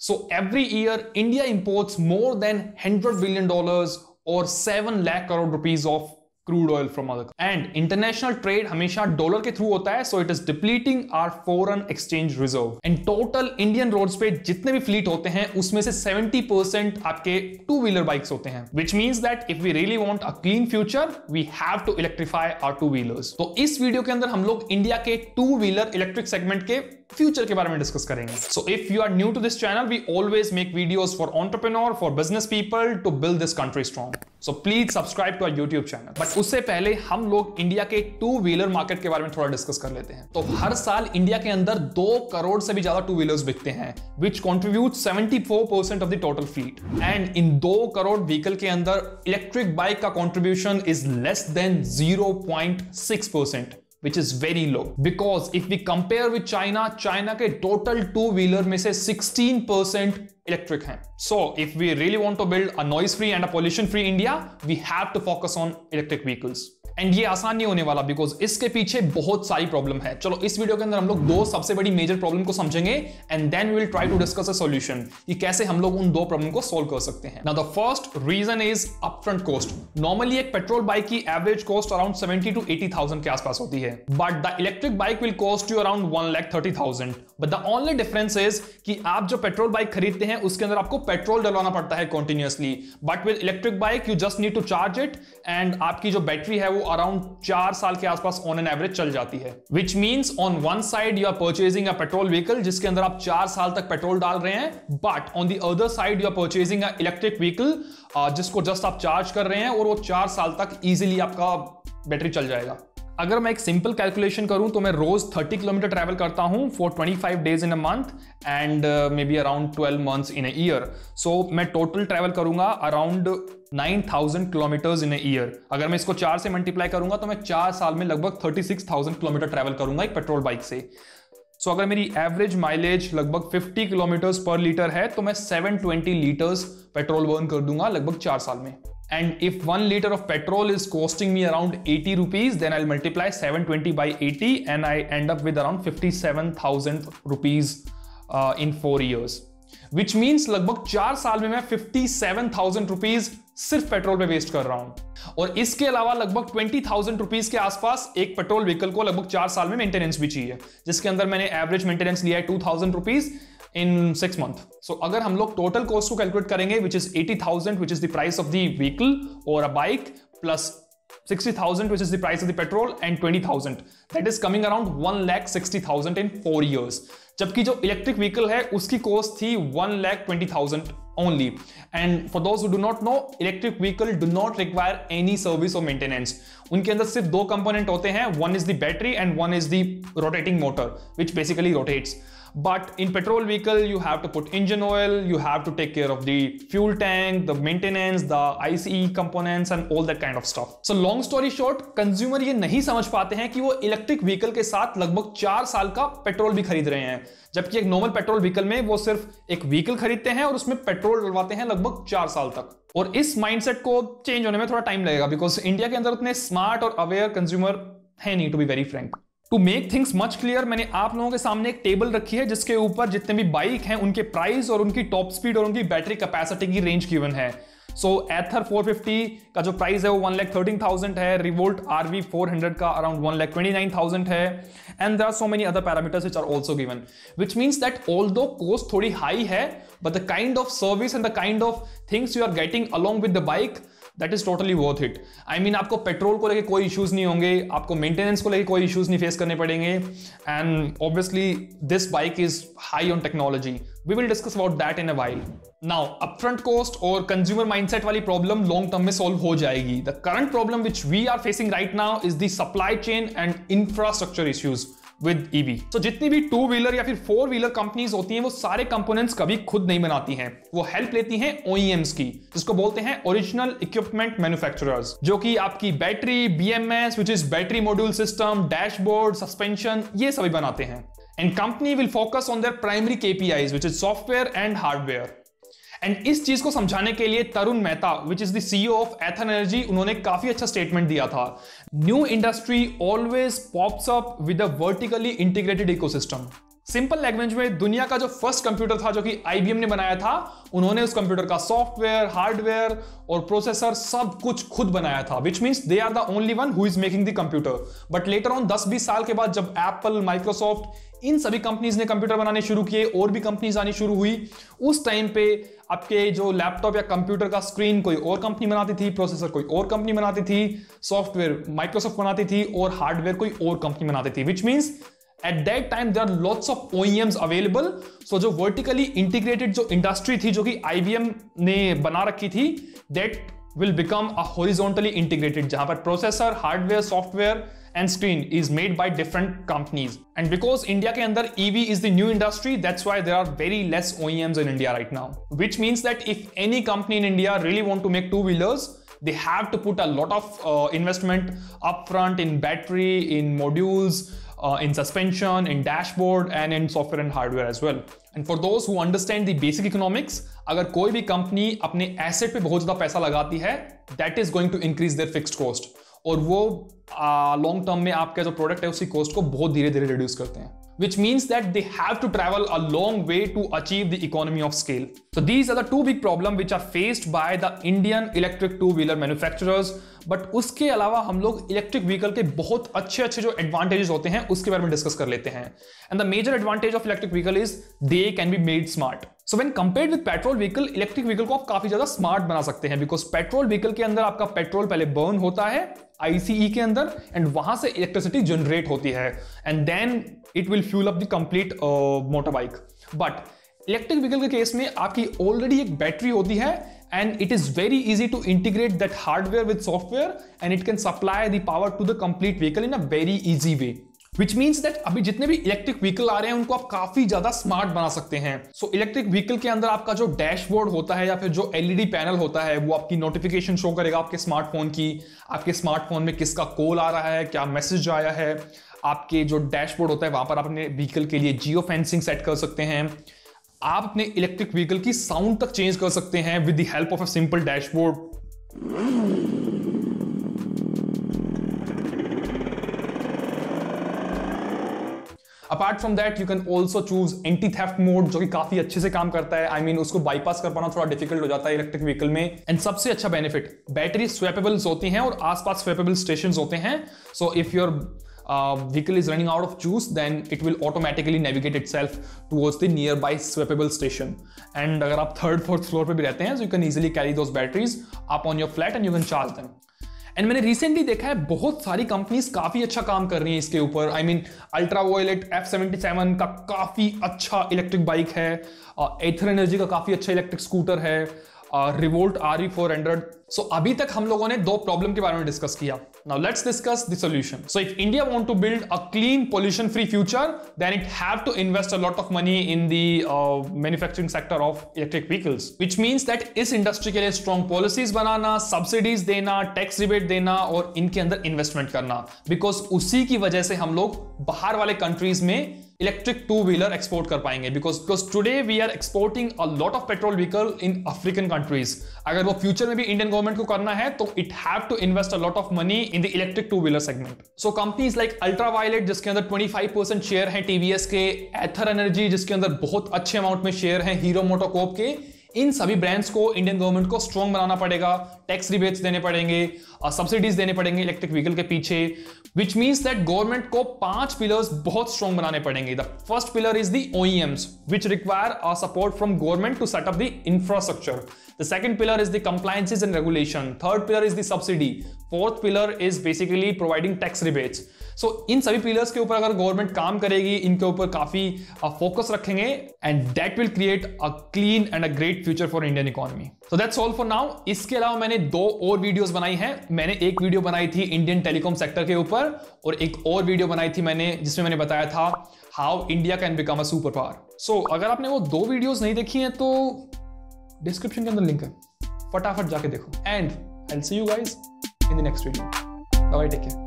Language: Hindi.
So every year, India imports more than 100 billion dollars or 7 lakh crore rupees of crude oil from other and international trade हमेशा डॉलर के थ्रू होता है so it is depleting our foreign exchange reserve and total Indian roads पे जितने भी फ्लीट होते हैं उसमें से 70 परसेंट आपके टू व्हीलर बाइक्स होते हैं which means that if we really want a clean future we have to electrify our two wheelers तो इस वीडियो के अंदर हम लोग इंडिया के टू व्हीलर इलेक्ट्रिक सेगमेंट के फ्यूचर के बारे में डिस्कस करेंगे। So if you are new to this channel we always make videos for entrepreneur for business people to build this country strong so please subscribe to our YouTube channel but उससे पहले हम लोग इंडिया के टू व्हीलर मार्केट के बारे में थोड़ा डिस्कस कर लेते हैं। तो हर साल इंडिया के अंदर दो करोड़ से भी ज़्यादा टू व्हीलर्स बिकते हैं which contribute 74 percent of the total fleet and in दो करोड़ व्हीकल के अंदर इलेक्ट्रिक बाइक का contribution is less than 0.6 percent which is very low because if we compare with China, China के total two wheeler में से 16% electric हैं. So if we really want to build a noise free and a pollution free India, we have to focus on electric vehicles. And ये आसान नहीं होने वाला बिकॉज़ इसके पीछे बहुत सारी प्रॉब्लम है। चलो, इस वीडियो के अंदर हम लोग दो सबसे बड़ी मेजर प्रॉब्लम को समझेंगे and then will try to discuss a solution कि कैसे हम लोग उन दो प्रॉब्लम को सोल्व कर सकते हैं। Now the first reason is upfront cost normally एक पेट्रोल बाइक की average cost around seventy two eighty thousand के आसपास होती है। But the electric bike will cost you around one lakh thirty thousand but the only difference is कि आप जो पेट्रोल बाइक खरीदते हैं, उसके अंदर आपको पेट्रोल डलवाना पड़ता है continuously but with electric bike you just need to charge it and आपकी जो बैटरी है वो अराउंड चार साल के आसपास ऑन एन एवरेज चल जाती है which means on one side you are purchasing a petrol vehicle जिसके अंदर आप चार साल तक पेट्रोल डाल रहे हैं but on the other side you are purchasing a electric vehicle जिसको जस्ट आप चार्ज कर रहे हैं और वो चार साल तक इजिली आपका बैटरी चल जाएगा। अगर मैं एक सिंपल कैलकुलेशन करूँ तो मैं रोज 30 किलोमीटर ट्रैवल करता हूँ for 25 days in a month and maybe around 12 months in a year so मैं टोटल ट्रैवल करूँगा around 9000 kilometres in a year अगर मैं इसको चार से मल्टीप्लाई करूँगा तो मैं चार साल में लगभग 36,000 किलोमीटर ट्रैवल करूँगा एक पेट्रोल बाइक से. सो so, अगर मेरी एवरेज माइलेज लगभग 50 किलोमीटर्स पर लीटर है तो मैं 720 लीटर्स पेट्रोल बर्न कर दूँगा लगभग चार साल में. And if one liter of petrol is costing me around 80 rupees, then I'll multiply 720 by 80 and I end up with around 57,000 rupees uh, in four years. Which means लगभग चार साल में मैं 57,000 रुपीज़ सिर्फ़ पेट्रोल पे वेस्ट कर रहा हूँ और इसके अलावा लगभग 20,000 रुपीज़ के आसपास एक पेट्रोल व्हीकल को लगभग चार साल में मेंटेनेंस भी चाहिए जिसके अंदर मैंने एवरेज मेंटेनेंस लिया है two thousand rupees in six month so अगर हम लोग टोटल कॉस्ट को कैलकुलेट करेंगे which is eighty thousand which is the price of the vehicle और a bike plus 60,000 which is the price of the petrol and 20,000 that is coming around 1 lakh 60,000 in 4 years जबकि जो इलेक्ट्रिक व्हीकल है उसकी कॉस्ट थी 1 lakh 20,000 only and for those who do not know electric vehicle do not require any service or maintenance उनके अंदर सिर्फ़ दो कंपोनेंट होते हैं one is the battery and one is the rotating motor which basically rotates But in petrol vehicle, you have to put engine oil, you have to take care of the fuel tank, the maintenance, the ICE components and all that kind of stuff. So long story short, consumer ये नहीं समझ पाते हैं कि वो इलेक्ट्रिक व्हीकल के साथ लगभग चार साल का पेट्रोल भी खरीद रहे हैं। जबकि एक नॉर्मल पेट्रोल व्हीकल में वो सिर्फ़ एक व्हीकल खरीदते हैं और उसमें पेट्रोल डलवाते हैं लगभग चार साल तक। और इस माइंडसेट को चेंज होने में थोड़ा टाइम लगेगा बिकॉज़ इंडिया के अंदर उतने स्मार्ट और अवेयर कंज्यूमर है नहीं to be very frank to make things much clear मैंने आप लोगों के सामने एक टेबल रखी है, जिसके ऊपर जितने भी बाइक हैं, उनके प्राइस और उनकी टॉप स्पीड और उनकी बैटरी कैपेसिटी की रेंज गिवन है. सो एथर 450 का जो प्राइस है, वो वन लैख थर्टीन थाउज़ेंड है. Revolt R V four hundred का around one lakh twenty nine thousand है. And there are so many other parameters which are also given which means that although cost थोड़ी हाई है but the kind of service and the kind of things you are getting along with the bike that is totally worth it I mean आपको पेट्रोल को लेकर कोई इश्यूज़ नहीं होंगे, आपको मेंटेनेंस को लेकर कोई इश्यूज़ नहीं फेस करने पड़ेंगे and obviously this bike is high on technology we will discuss about that in a while now upfront cost और कंज्यूमर माइंडसेट वाली प्रॉब्लम लॉन्ग टर्म में सॉल्व हो जाएगी. The current problem which we are facing right now is the supply chain and infrastructure issues with EV तो जितनी भी टू व्हीलर या फिर फोर व्हीलर कंपनीज़ होती हैं, वो सारे कंपोनेंट्स कभी खुद नहीं बनाती हैं। वो हेल्प लेती हैं ओईएम्स की, जिसको बोलते हैं ओरिजिनल इक्विपमेंट मैन्युफैक्चरर्स जो कि आपकी battery BMS which is battery module system dashboard suspension ये सभी बनाते हैं। And company will focus on their primary KPIs which is software and hardware and इस चीज़ को समझाने के लिए Tarun Mehta which is the CEO of Ather energy उन्होंने काफ़ी अच्छा स्टेटमेंट दिया था। New industry always pops up with a vertically integrated ecosystem simple language में दुनिया का जो फ़र्स्ट कंप्यूटर था, जो कि आईबीएम ने बनाया था, उन्होंने उस कंप्यूटर का सॉफ्टवेयर हार्डवेयर और प्रोसेसर सब कुछ खुद बनाया था which means they are the only one who is making the computer but later on 10-20 साल के बाद जब एप्पल माइक्रोसॉफ्ट इन सभी कंपनीज़ ने कंप्यूटर बनाने शुरू किए, और भी कंपनीज़ आनी शुरू हुई, उस टाइम पे आपके जो लैपटॉप या कंप्यूटर का स्क्रीन कोई और कंपनी बनाती थी प्रोसेसर कोई और कंपनी बनाती थी सॉफ्टवेयर माइक्रोसॉफ्ट बनाती थी और हार्डवेयर कोई और कंपनी बनाती थी which means at that time there are lots of OEMs available so जो वर्टिकली इंटीग्रेटेड जो इंडस्ट्री थी, जो कि आईबीएम ने बना रखी थी that will become a horizontally integrated जहाँ पर processor hardware software and screen is made by different companies. And because India के अंदर EV is the new industry, that's why there are very less OEMs in India right now. Which means that if any company in India really want to make two wheelers, they have to put a lot of uh, investment upfront in battery, in modules, uh, in suspension, in dashboard, and in software and hardware as well. And for those who understand the basic economics, अगर कोई भी कंपनी अपने एसेट पे बहुत ज्यादा पैसा लगाती है that is going to increase their fixed cost और वो लॉन्ग टर्म में आपका जो प्रोडक्ट है उसकी कॉस्ट को बहुत धीरे धीरे रिड्यूस करते हैं। Which means that they have to travel a long way to achieve the economy of scale so these are the two big problem which are faced by the Indian electric two wheeler manufacturers but उसके अलावा हम लोग इलेक्ट्रिक व्हीकल के बहुत अच्छे अच्छे जो एडवांटेजेस होते हैं, उसके बारे में डिस्कस कर लेते हैं। And the major advantage of electric vehicle is they can be made smart so when compared with petrol vehicle electric vehicle को आप काफ़ी ज़्यादा स्मार्ट बना सकते हैं बिकॉज़ पेट्रोल व्हीकल के अंदर आपका पेट्रोल पहले बर्न होता है आईसीई के अंदर एंड वहाँ से इलेक्ट्रिसिटी जनरेट होती है and then it will fuel up the complete motorbike but electric vehicle के केस में आपकी ऑलरेडी एक बैटरी होती है, and it is very easy to integrate that hardware with software, and it can supply the power to the complete vehicle in a very easy way. Which means that अभी जितने भी इलेक्ट्रिक व्हीकल आ रहे हैं, उनको आप काफ़ी ज़्यादा स्मार्ट बना सकते हैं। सो इलेक्ट्रिक व्हीकल के अंदर आपका जो डैशबोर्ड होता है या फिर जो एलईडी पैनल होता है, वो आपकी नोटिफिकेशन शो करेगा आपके स्मार्टफ़ोन की। आपके स्मार्टफ़ोन में किसका कॉल आ रहा है, क्या मैसेज आया है, आपके जो डैशबोर्ड होता है, वहाँ पर आप अपने व्हीकल के लिए जियो फेंसिंग सेट कर सकते हैं। आप अपने इलेक्ट्रिक व्हीकल की साउंड तक चेंज कर सकते हैं with the help of a simple dashboard apart from that you can also choose anti theft mode जो कि काफ़ी अच्छे से काम करता है. आई I मीन mean, उसको बाईपास कर पाना थोड़ा डिफ़िकल्ट हो जाता है इलेक्ट्रिक व्हीकल में. एंड सबसे अच्छा बेनिफिट बैटरी स्वेपेबल्स होती हैं और आसपास स्वेपेबल स्टेशन होते हैं. So if your vehicle is running out of juice then it will automatically navigate itself towards the nearby swappable station and अगर आप थर्ड फोर्थ फ्लोर पर भी रहते हैं so you can easily carry those batteries आप on your flat and you can charge then and मैंने रिसेंटली देखा है, बहुत सारी कंपनीज़ काफ़ी अच्छा काम कर रही हैं इसके ऊपर. I mean Ultraviolette F seventy seven का काफ़ी अच्छा इलेक्ट्रिक बाइक है. एथर एनर्जी का काफ़ी अच्छा इलेक्ट्रिक स्कूटर है. Revolt R E four hundred so अभी तक हम लोगों ने दो प्रॉब्लम के बारे में डिस्कस किया। Now let's discuss the solution so if India want to build a clean pollution free future then it have to invest a lot of money in the manufacturing sector of electric vehicles which means that इस इंडस्ट्री के लिए स्ट्रॉन्ग पॉलिसीज़ बनाना सब्सिडीज देना टैक्स रिबेट देना, और इनके अंदर इन्वेस्टमेंट करना। बिकॉज़ उसी की वजह से हम लोग बाहर वाले कंट्रीज़ में इलेक्ट्रिक टू व्हीलर एक्सपोर्ट कर पाएँगे because because today we are exporting a lot of petrol vehicle in African countries अगर वो फ्यूचर में भी इंडियन गवर्नमेंट को करना है तो it have to invest a lot of money in the electric two wheeler segment so companies like Ultraviolette जिसके अंदर 25 परसेंट शेयर है टीवीएस के एथर एनर्जी जिसके अंदर बहुत अच्छे अमाउंट में शेयर है हीरो मोटोकोप के इन सभी ब्रांड्स को इंडियन गवर्नमेंट को स्ट्रॉन्ग बनाना पड़ेगा टैक्स रिबेट्स देने पड़ेंगे सब्सिडीज देने पड़ेंगे इलेक्ट्रिक व्हीकल के पीछे विच मीन्स दैट गवर्नमेंट को पाँच पिलर्स बहुत स्ट्रॉन्ग बनाने पड़ेंगे the first pillar is the OEMs which require a support from government to set up the infrastructure the second pillar is the compliances and regulation third pillar is the subsidy. Fourth pillar is basically providing tax rebates. So इन सभी पिलर्स के ऊपर अगर गवर्नमेंट काम करेगी, इनके ऊपर काफ़ी फोकस रखेंगे and that will create a clean and a great future for Indian economy so that's all for now इसके अलावा मैंने दो और वीडियोस बनाई हैं। मैंने एक वीडियो बनाई थी इंडियन टेलीकॉम सेक्टर के ऊपर, और एक और वीडियो बनाई थी मैंने, जिसमें मैंने बताया था how India can become a super power so अगर आपने वो दो वीडियोस नहीं देखी हैं तो डिस्क्रिप्शन के अंदर लिंक है। फटाफट जाके देखो। And I see you in the next video. Bye bye, take care.